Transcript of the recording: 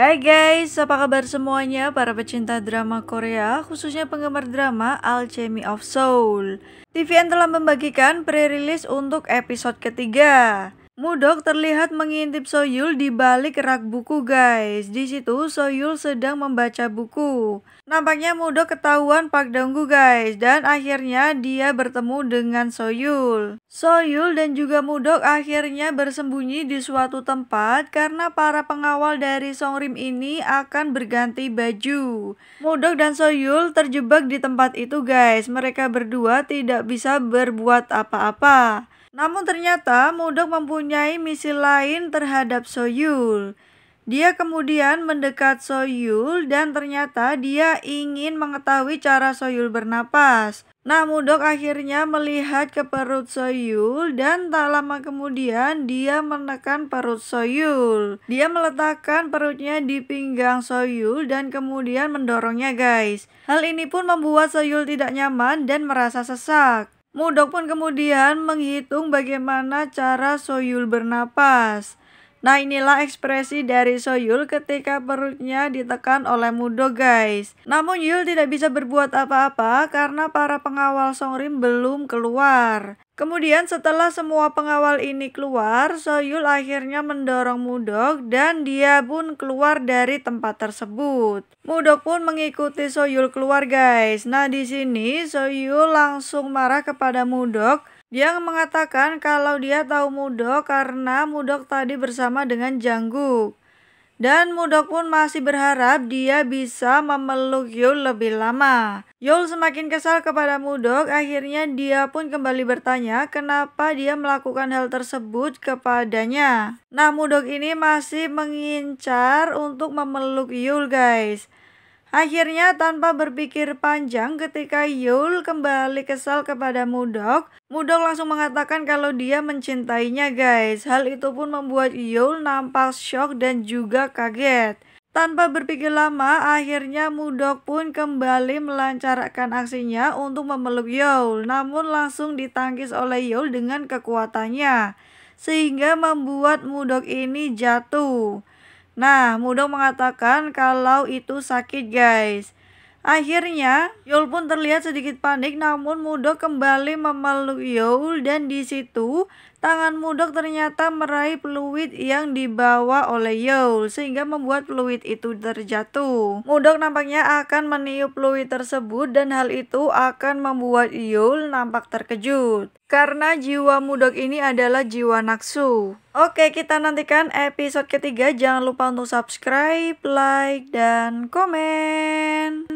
Hai guys, apa kabar semuanya para pecinta drama Korea, khususnya penggemar drama Alchemy of Soul. TVN telah membagikan pre-release untuk episode ketiga. Mudok terlihat mengintip Soyul di balik rak buku guys. Di situ Soyul sedang membaca buku. Nampaknya Mudok ketahuan Pak Donggu guys dan akhirnya dia bertemu dengan Soyul. Soyul dan juga Mudok akhirnya bersembunyi di suatu tempat karena para pengawal dari Songrim ini akan berganti baju. Mudok dan Soyul terjebak di tempat itu guys. Mereka berdua tidak bisa berbuat apa-apa. Namun ternyata Mudok mempunyai misi lain terhadap Soyul. Dia kemudian mendekat Soyul dan ternyata dia ingin mengetahui cara Soyul bernapas. Nah, Mudok akhirnya melihat ke perut Soyul dan tak lama kemudian dia menekan perut Soyul. Dia meletakkan perutnya di pinggang Soyul dan kemudian mendorongnya guys. Hal ini pun membuat Soyul tidak nyaman dan merasa sesak. Mudok pun kemudian menghitung bagaimana cara Soyul bernapas. Nah inilah ekspresi dari Soyul ketika perutnya ditekan oleh Mudok guys. Namun Yul tidak bisa berbuat apa-apa karena para pengawal Songrim belum keluar. Kemudian setelah semua pengawal ini keluar, Soyul akhirnya mendorong Mudok dan dia pun keluar dari tempat tersebut. Mudok pun mengikuti Soyul keluar guys. Nah di sini Soyul langsung marah kepada Mudok. Dia mengatakan kalau dia tahu Mudok karena Mudok tadi bersama dengan Jangguk. Dan Mudok pun masih berharap dia bisa memeluk Yul lebih lama. Yul semakin kesal kepada Mudok, akhirnya dia pun kembali bertanya kenapa dia melakukan hal tersebut kepadanya. Nah, Mudok ini masih mengincar untuk memeluk Yul guys. Akhirnya tanpa berpikir panjang ketika Yul kembali kesal kepada Mudok, Mudok langsung mengatakan kalau dia mencintainya guys. Hal itu pun membuat Yul nampak shock dan juga kaget. Tanpa berpikir lama, akhirnya Mudok pun kembali melancarkan aksinya untuk memeluk Yul. Namun langsung ditangkis oleh Yul dengan kekuatannya. Sehingga membuat Mudok ini jatuh. Nah, Mudok mengatakan kalau itu sakit guys. Akhirnya, Yul pun terlihat sedikit panik namun Mudok kembali memeluk Yul dan di situ tangan Mudok ternyata meraih peluit yang dibawa oleh Yul sehingga membuat peluit itu terjatuh. Mudok nampaknya akan meniup peluit tersebut dan hal itu akan membuat Yul nampak terkejut. Karena jiwa Mudok ini adalah jiwa naksu. Oke, kita nantikan episode ketiga. Jangan lupa untuk subscribe, like, dan komen.